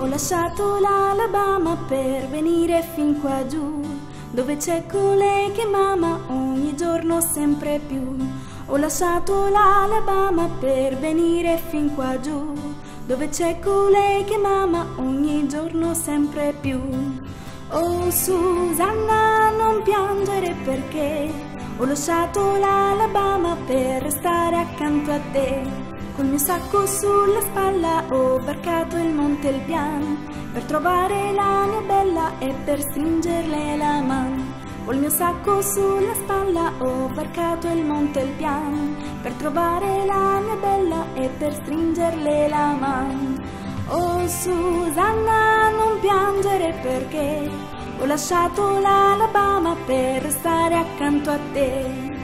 Ho lasciato l'Alabama per venire fin qua giù, dove c'è colei che m'ama ogni giorno sempre più. Ho lasciato l'Alabama per venire fin qua giù, dove c'è colei che m'ama ogni giorno sempre più. Oh Susanna, non piangere perché ho lasciato l'Alabama per restare accanto a te. Col mio sacco sulla spalla ho varcato il monte Elbian per trovare la mia bella e per stringerle la mano. Col mio sacco sulla spalla ho varcato il monte Elbian per trovare la mia bella e per stringerle la mano. Oh Susanna, non piangere perché ho lasciato l'Alabama per restare accanto a te.